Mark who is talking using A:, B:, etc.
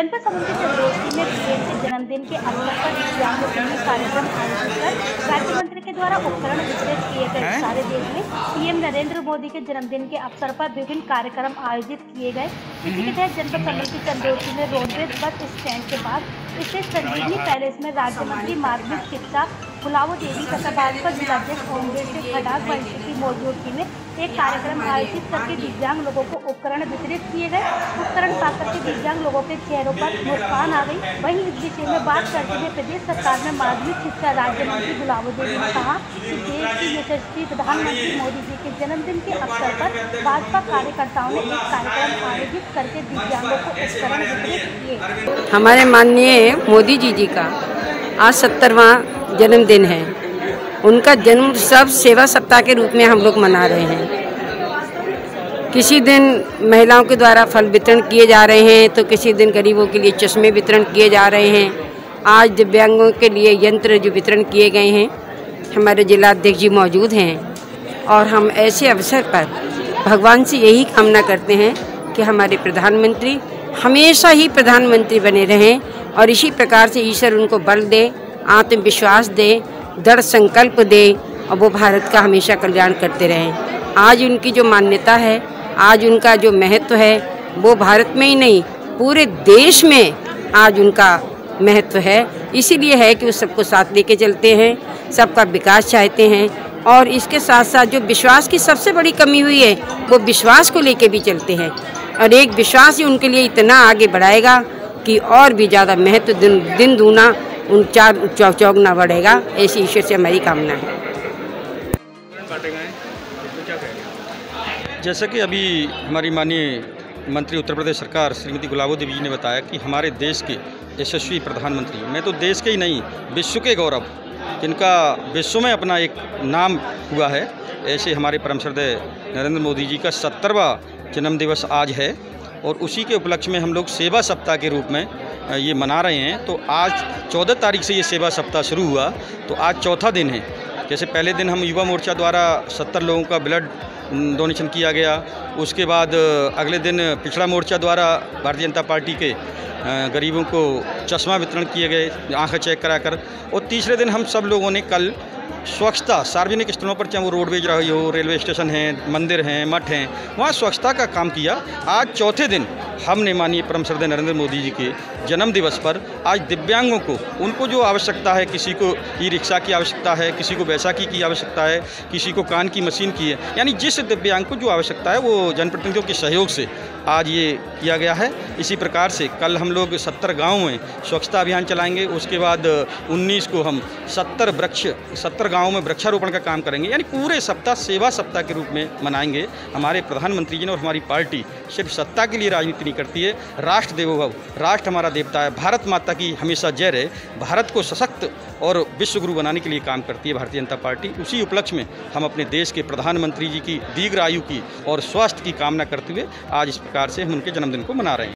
A: जनपद समिति संगोष्ठी में के जन्मदिन के अवसर पर दिव्यांग कार्यक्रम आयोजित कर राज्य मंत्री के द्वारा उपकरण वितरित किए गए सारे देश में पीएम नरेंद्र मोदी के जन्मदिन के अवसर पर विभिन्न कार्यक्रम आयोजित किए गए। इसी के तहत जनपद समिति संगोष्ठी में रोडवेज़ बस स्टैंड के बाद स्थित संजीवनी पैलेस में राज्य मंत्री माध्यमिक शिक्षा गुलाबो देवी तथा भाजपा जिलाध्यक्ष कांग्रेस के वंशी की मौजूदगी में एक कार्यक्रम आयोजित करके दिव्यांग लोगों को उपकरण वितरित किए गए। उपकरण पाकर के दिव्यांग लोगों के चेहरों पर मुस्कान आ गई। वहीं इस विषय में बात करते हुए प्रदेश सरकार में माध्यमिक शिक्षा राज्य मंत्री गुलाबो देवी ने कहा कि देश की यशस्वी प्रधानमंत्री मोदी जी के जन्मदिन के अवसर पर भाजपा कार्यकर्ताओं ने एक कार्यक्रम आयोजित करके दिव्यांगों को उपकरण वितरित किए।
B: हमारे माननीय मोदी जी जी का आज सत्तरवा जन्मदिन है। उनका जन्म उत्सव सेवा सप्ताह के रूप में हम लोग मना रहे हैं। किसी दिन महिलाओं के द्वारा फल वितरण किए जा रहे हैं तो किसी दिन गरीबों के लिए चश्मे वितरण किए जा रहे हैं। आज दिव्यांगों के लिए यंत्र जो वितरण किए गए हैं, हमारे जिलाध्यक्ष जी मौजूद हैं। और हम ऐसे अवसर पर भगवान से यही कामना करते हैं कि हमारे प्रधानमंत्री हमेशा ही प्रधानमंत्री बने रहें और इसी प्रकार से ईश्वर उनको बल दे आत्मविश्वास दे, दृढ़ संकल्प दे और वो भारत का हमेशा कल्याण करते रहें। आज उनकी जो मान्यता है, आज उनका जो महत्व है, वो भारत में ही नहीं, पूरे देश में आज उनका महत्व है। इसीलिए है कि वो सबको साथ लेके चलते हैं, सबका विकास चाहते हैं और इसके साथ साथ जो विश्वास की सबसे बड़ी कमी हुई है, वो विश्वास को लेके भी चलते हैं। और एक विश्वास ही उनके लिए इतना आगे बढ़ाएगा कि और भी ज़्यादा महत्व दिन दिन दूना उन चार चौक चौगना बढ़ेगा ऐसी ईश्वर से हमारी कामना है।
C: जैसा कि अभी हमारी माननीय मंत्री उत्तर प्रदेश सरकार, श्रीमती गुलाबो देवी जी ने बताया कि हमारे देश के यशस्वी प्रधानमंत्री, मैं तो देश के ही नहीं, विश्व के गौरव, जिनका विश्व में अपना एक नाम हुआ है, ऐसे हमारे परम श्रद्धेय नरेंद्र मोदी जी का सत्तरवा जन्मदिवस आज है, और उसी के उपलक्ष्य में हम लोग सेवा सप्ताह के रूप में ये मना रहे हैं। तो आज चौदह तारीख से ये सेवा सप्ताह शुरू हुआ। तो आज चौथा दिन है। जैसे पहले दिन हम युवा मोर्चा द्वारा सत्तर लोगों का ब्लड डोनेशन किया गया। उसके बाद अगले दिन पिछड़ा मोर्चा द्वारा भारतीय जनता पार्टी के गरीबों को चश्मा वितरण किए गए, आँखें चेक कराकर। और तीसरे दिन हम सब लोगों ने कल स्वच्छता, सार्वजनिक स्थलों पर चाहे वो रोडवेज़ रही हो, रेलवे स्टेशन हैं, मंदिर हैं, मठ हैं, वहाँ स्वच्छता का काम किया। आज चौथे दिन हमने माननीय परम श्रद्धेय नरेंद्र मोदी जी के जन्म दिवस पर आज दिव्यांगों को, उनको जो आवश्यकता है, किसी को ई रिक्शा की आवश्यकता है, किसी को बैसाखी की आवश्यकता है, किसी को कान की मशीन की है, यानी जिस दिव्यांग को जो आवश्यकता है, वो जनप्रतिनिधियों के सहयोग से आज ये किया गया है। इसी प्रकार से कल हम लोग सत्तर गाँव में स्वच्छता अभियान चलाएँगे। उसके बाद उन्नीस को हम सत्तर वृक्ष, सत्तर गाँव में वृक्षारोपण का काम करेंगे, यानी पूरे सप्ताह, सेवा सप्ताह के रूप में मनाएँगे हमारे प्रधानमंत्री जी ने और हमारी पार्टी सिर्फ़ सत्ता के लिए राजनीति नहीं करती है। राष्ट्र देवोभव राष्ट्र हमारा देवता है, भारत माता की हमेशा जय रहे, भारत को सशक्त और विश्वगुरु बनाने के लिए काम करती है भारतीय जनता पार्टी। उसी उपलक्ष्य में हम अपने देश के प्रधानमंत्री जी की दीर्घ आयु की और स्वास्थ्य की कामना करते हुए आज इस प्रकार से हम उनके जन्मदिन को मना रहे हैं।